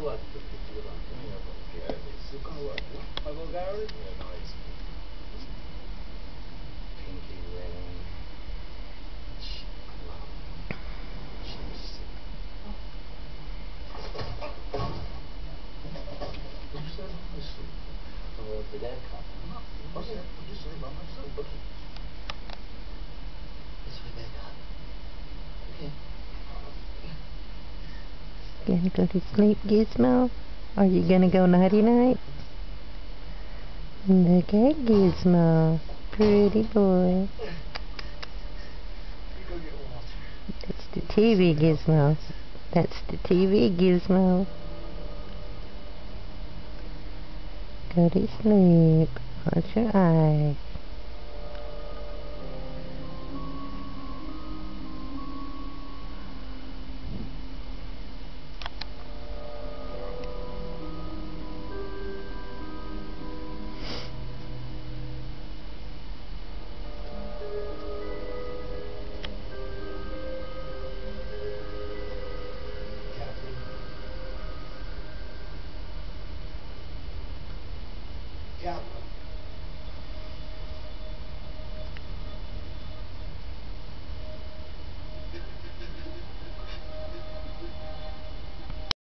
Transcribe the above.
watch Suka watch. Hello, Gary? Yeah, nice. Pinky ring. What you say about myself? Oh, the dad cop. Gonna go to sleep, Gizmo? Are you gonna go nighty night? Look at Gizmo. Pretty boy. That's the TV Gizmo. That's the TV Gizmo. Go to sleep. Close your eyes. Yeah.